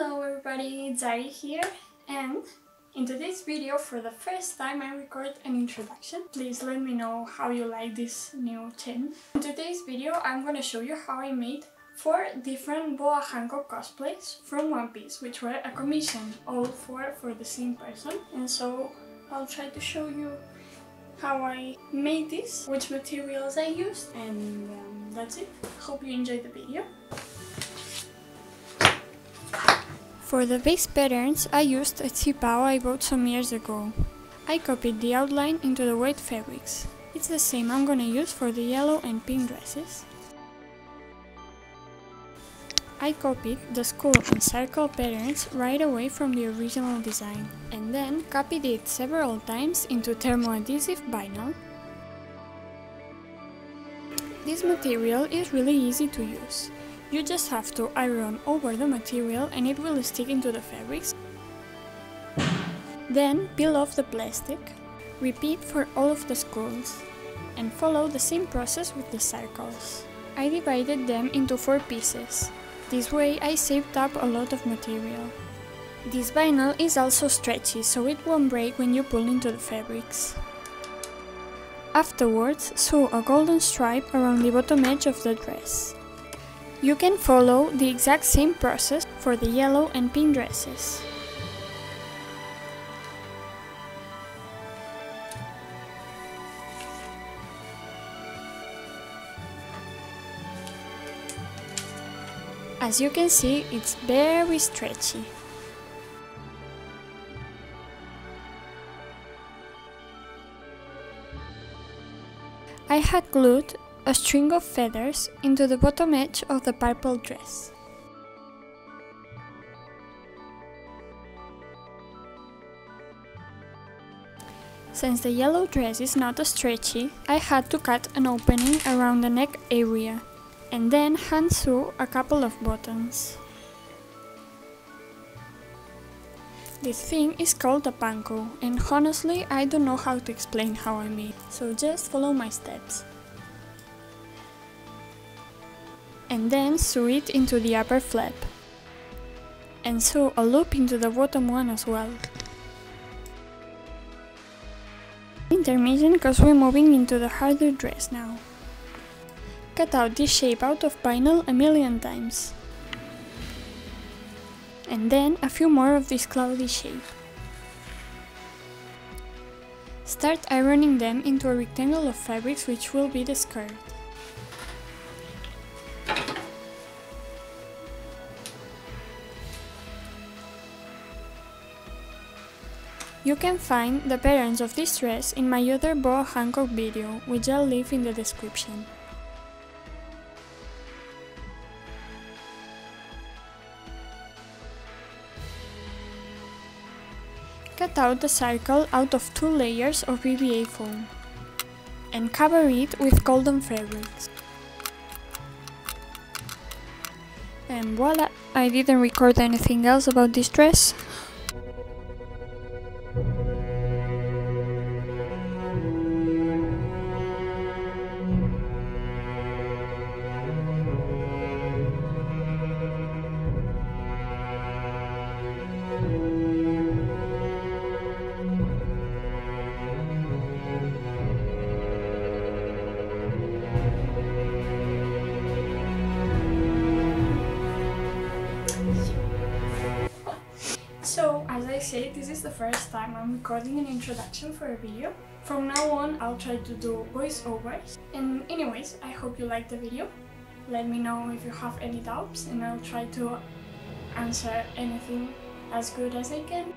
Hello everybody, it's Ary here and in today's video for the first time I record an introduction. Please let me know how you like this new tin. In today's video I'm gonna show you how I made four different Boa Hancock cosplays from One Piece which were a commission, all four for the same person and so I'll try to show you how I made this, which materials I used and um, that's it. Hope you enjoyed the video. For the base patterns, I used a Qipao I bought some years ago. I copied the outline into the white fabrics. It's the same I'm gonna use for the yellow and pink dresses. I copied the skull and circle patterns right away from the original design, and then copied it several times into thermoadhesive vinyl. This material is really easy to use. You just have to iron over the material and it will stick into the fabrics. Then peel off the plastic. Repeat for all of the skulls. And follow the same process with the circles. I divided them into four pieces. This way I saved up a lot of material. This vinyl is also stretchy, so it won't break when you pull into the fabrics. Afterwards, sew a golden stripe around the bottom edge of the dress. You can follow the exact same process for the yellow and pink dresses. As you can see, it's very stretchy. I had glued a string of feathers into the bottom edge of the purple dress. Since the yellow dress is not stretchy, I had to cut an opening around the neck area and then hand sew a couple of buttons. This thing is called a pankou and honestly I don't know how to explain how I made, so just follow my steps. And then sew it into the upper flap. And sew a loop into the bottom one as well. Intermission because we're moving into the harder dress now. Cut out this shape out of vinyl a million times. And then a few more of this cloudy shape. Start ironing them into a rectangle of fabrics which will be the skirt. You can find the patterns of this dress in my other Boa Hancock video, which I'll leave in the description. Cut out the circle out of two layers of PVA foam and cover it with golden fabrics. And voila! I didn't record anything else about this dress. This is the first time I'm recording an introduction for a video. From now on, I'll try to do voiceovers. And anyways, I hope you liked the video. Let me know if you have any doubts and I'll try to answer anything as good as I can.